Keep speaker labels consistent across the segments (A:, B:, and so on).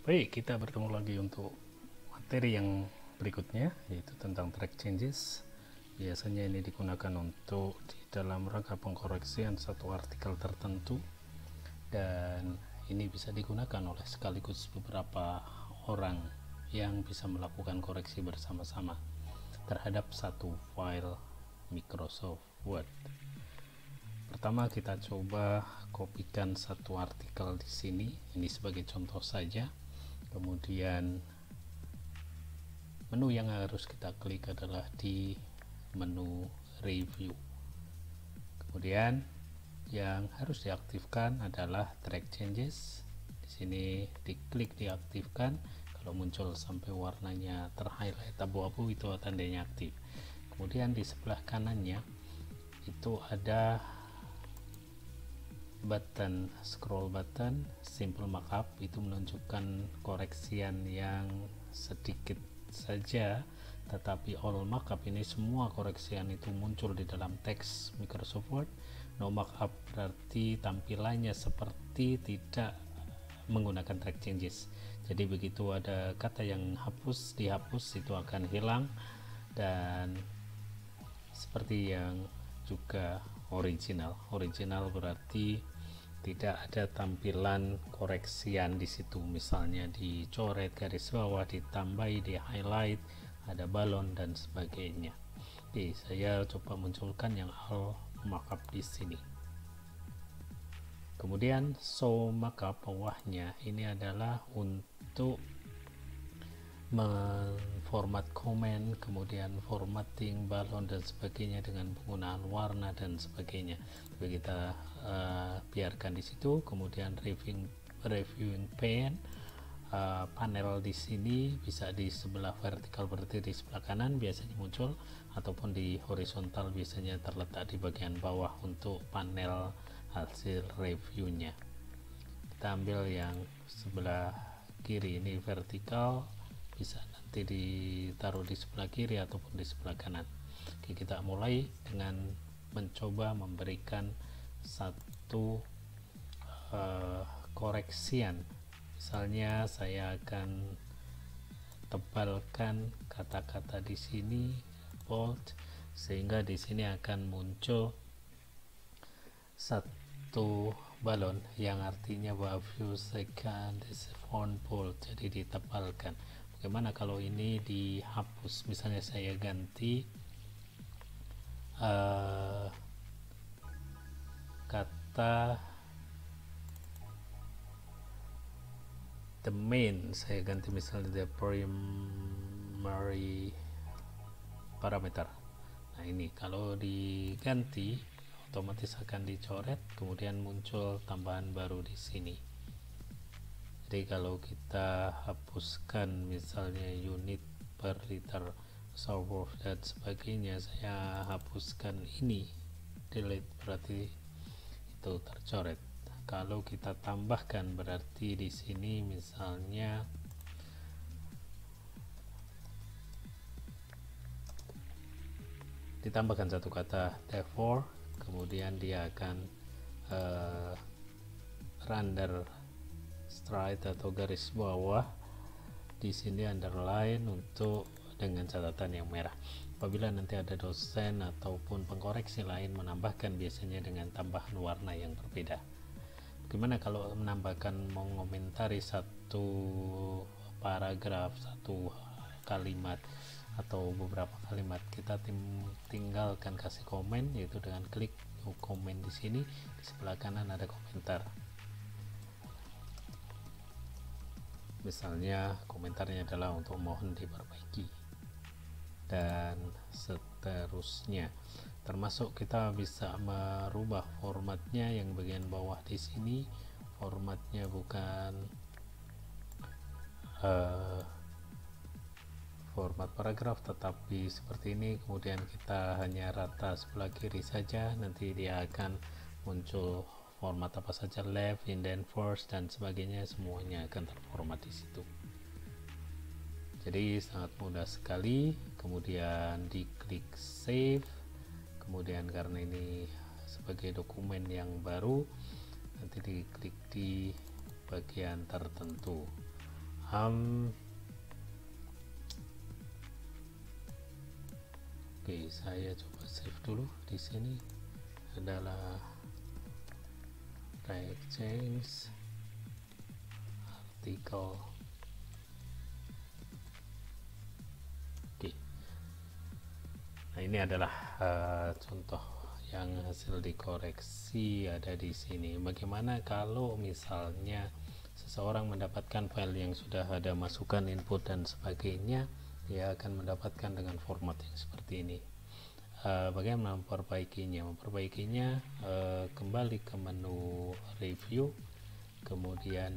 A: Baik, kita bertemu lagi untuk materi yang berikutnya yaitu tentang track changes. Biasanya ini digunakan untuk di dalam rangka pengkoreksian satu artikel tertentu dan ini bisa digunakan oleh sekaligus beberapa orang yang bisa melakukan koreksi bersama-sama terhadap satu file Microsoft Word. Pertama kita coba kopikan satu artikel di sini. Ini sebagai contoh saja. Kemudian menu yang harus kita klik adalah di menu review. Kemudian yang harus diaktifkan adalah track changes. Di sini diklik diaktifkan. Kalau muncul sampai warnanya terhighlight abu-abu itu tandanya aktif. Kemudian di sebelah kanannya itu ada button scroll button simple markup itu menunjukkan koreksian yang sedikit saja tetapi all markup ini semua koreksian itu muncul di dalam teks Microsoft Word. No markup berarti tampilannya seperti tidak menggunakan track changes. Jadi begitu ada kata yang hapus dihapus itu akan hilang. Dan seperti yang juga original. Original berarti tidak ada tampilan koreksian di situ. Misalnya dicoret garis bawah ditambahi di highlight ada balon dan sebagainya. Oke saya coba munculkan yang all markup di sini. Kemudian show markup bawahnya. Ini adalah untuk memformat komen kemudian formatting balon dan sebagainya dengan penggunaan warna dan sebagainya. Jadi kita uh, biarkan di situ kemudian reviewing reviewing pane uh, panel di sini bisa di sebelah vertikal berarti di sebelah kanan biasanya muncul ataupun di horizontal biasanya terletak di bagian bawah untuk panel hasil reviewnya. Kita ambil yang sebelah kiri ini vertikal bisa nanti ditaruh di sebelah kiri ataupun di sebelah kanan. Oke, kita mulai dengan mencoba memberikan satu uh, koreksian. Misalnya saya akan tebalkan kata-kata di sini bold sehingga di sini akan muncul satu balon yang artinya bahwa view second is font bold. Jadi ditebalkan bagaimana kalau ini dihapus? Misalnya saya ganti uh, kata the main. Saya ganti misalnya the primary parameter. Nah ini kalau diganti otomatis akan dicoret kemudian muncul tambahan baru di sini jadi kalau kita hapuskan misalnya unit per liter server dan sebagainya saya hapuskan ini delete berarti itu tercoret. Kalau kita tambahkan berarti di sini misalnya ditambahkan satu kata therefore kemudian dia akan uh, render straight atau garis bawah di sini underline untuk dengan catatan yang merah. Apabila nanti ada dosen ataupun pengkoreksi lain menambahkan biasanya dengan tambahan warna yang berbeda. Gimana kalau menambahkan mengomentari satu paragraf satu kalimat atau beberapa kalimat? Kita tinggalkan kasih komen yaitu dengan klik komen di sini. Di sebelah kanan ada komentar misalnya komentarnya adalah untuk mohon diperbaiki. Dan seterusnya. Termasuk kita bisa merubah formatnya yang bagian bawah di sini. Formatnya bukan uh, format paragraf tetapi seperti ini. Kemudian kita hanya rata sebelah kiri saja. Nanti dia akan muncul format apa saja left, indent, force dan sebagainya semuanya akan terformat di situ. Jadi sangat mudah sekali. Kemudian diklik save. Kemudian karena ini sebagai dokumen yang baru nanti diklik di bagian tertentu. um, oke saya coba save dulu di sini adalah track change artikel. Oke. Nah ini adalah uh, contoh yang hasil dikoreksi ada di sini. Bagaimana kalau misalnya seseorang mendapatkan file yang sudah ada masukan input dan sebagainya dia akan mendapatkan dengan format yang seperti ini uh, bagaimana memperbaikinya? Memperbaikinya uh, kembali ke menu review. Kemudian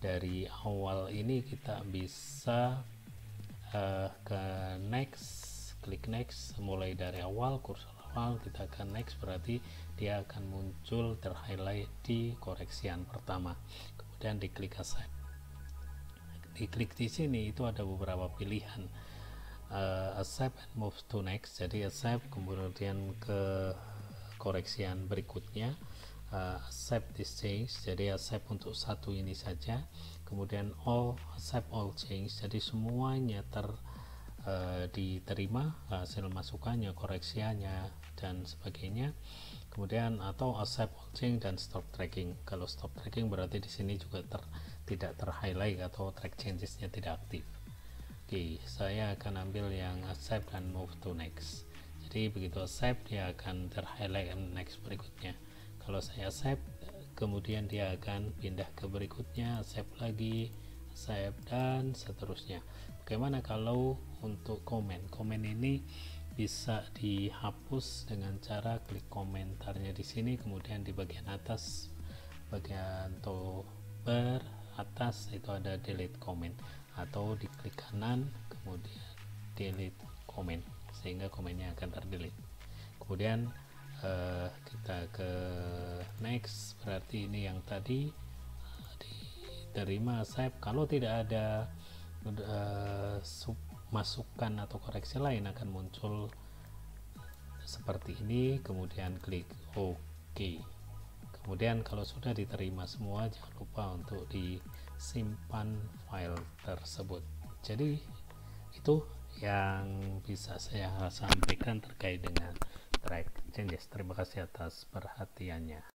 A: dari awal ini kita bisa uh, ke next klik next. Mulai dari awal kursor awal kita akan next. Berarti dia akan muncul terhighlight di koreksian pertama. Dan diklik accept diklik di sini itu ada beberapa pilihan uh, accept and move to next. Jadi accept kemudian ke koreksian berikutnya. Uh, accept this change jadi accept untuk satu ini saja. Kemudian all accept all change jadi semuanya ter uh, diterima hasil masukannya koreksiannya dan sebagainya. Kemudian atau accept watching dan stop tracking. Kalau stop tracking berarti di sini juga ter, tidak terhighlight atau track changesnya tidak aktif oke saya akan ambil yang accept dan move to next. Jadi begitu accept dia akan terhighlight next berikutnya. Kalau saya accept kemudian dia akan pindah ke berikutnya accept lagi accept dan seterusnya. Bagaimana kalau untuk komen? Komen ini bisa dihapus dengan cara klik komentarnya di sini kemudian di bagian atas bagian toolbar atas itu ada delete comment atau di klik kanan kemudian delete comment sehingga komennya akan terdelete. Kemudian uh, kita ke next. Berarti ini yang tadi uh, diterima save kalau tidak ada uh, sub masukan atau koreksi lain akan muncul seperti ini. Kemudian klik OK. Kemudian kalau sudah diterima semua jangan lupa untuk disimpan file tersebut. Jadi itu yang bisa saya sampaikan terkait dengan track changes. Terima kasih atas perhatiannya